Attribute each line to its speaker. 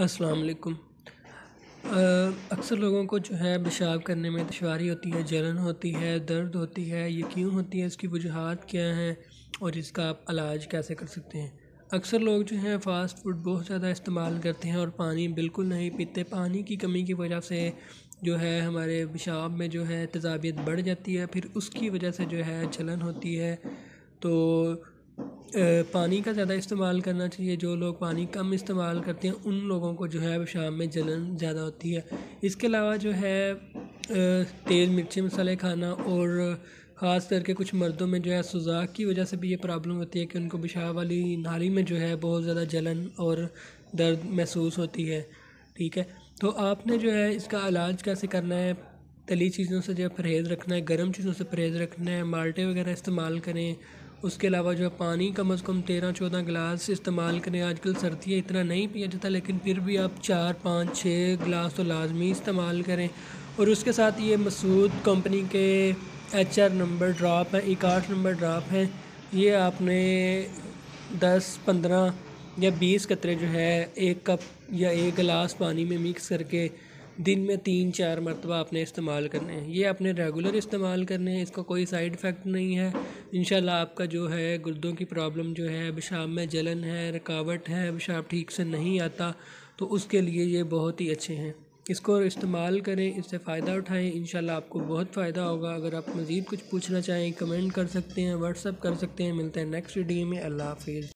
Speaker 1: अस्सलाम वालेकुम। अक्सर लोगों को जो है पेशाब करने में दुशारी होती है, जलन होती है, दर्द होती है, ये क्यों होती है, इसकी वजूहत क्या हैं और इसका आप इलाज कैसे कर सकते हैं? अक्सर लोग जो हैं फ़ास्ट फ़ूड बहुत ज़्यादा इस्तेमाल करते हैं और पानी बिल्कुल नहीं पीते। पानी की कमी की वजह से जो है हमारे पेशाब में जो है तेज़ाबियत बढ़ जाती है, फिर उसकी वजह से जो है जलन होती है। तो पानी का ज़्यादा इस्तेमाल करना चाहिए। जो लोग पानी कम इस्तेमाल करते हैं, उन लोगों को जो है शाम में जलन ज़्यादा होती है। इसके अलावा जो है तेज़ मिर्ची मसाले खाना और ख़ास करके कुछ मर्दों में जो है सुजाक की वजह से भी ये प्रॉब्लम होती है कि उनको पेशाब वाली नाली में जो है, बहुत ज़्यादा जलन और दर्द महसूस होती है। ठीक है? तो आपने जो है, इसका इलाज कैसे करना है? तली चीज़ों से जो है, परहेज़ रखना है, गर्म चीज़ों से परहेज़ रखना है, माल्टे वगैरह इस्तेमाल करें उसके अलावा जो है पानी कम अज़ कम तेरह, चौदह गिलास इस्तेमाल करें। आजकल सर्दी है इतना नहीं पिया जाता, लेकिन फिर भी आप चार, पाँच छः गिलास तो लाजमी इस्तेमाल करें। और उसके साथ ये मसूद कंपनी के एच आर नंबर ड्राप हैं एक आठ नंबर ड्राप हैं। ये आपने दस, पंद्रह या बीस कतरे जो है, एक कप या एक गिलास पानी में मिक्स करके दिन में तीन, चार मरतबा आपने इस्तेमाल करने हैं। ये आपने रेगुलर इस्तेमाल करने हैं, इसका कोई साइड इफ़ेक्ट नहीं है। इन आपका जो है, गुर्दों की प्रॉब्लम जो है पेशाब में जलन है, रुकावट है पेशाब ठीक से नहीं आता तो उसके लिए ये बहुत ही अच्छे हैं। इसको इस्तेमाल करें, इससे फ़ायदा उठाएँ इन आपको बहुत फ़ायदा होगा। अगर आप मज़ीद कुछ पूछना चाहें कमेंट कर सकते हैं व्हाट्सअप कर सकते हैं, मिलते हैं नेक्स्ट वीडियो में। अल्लाह हाफिज़।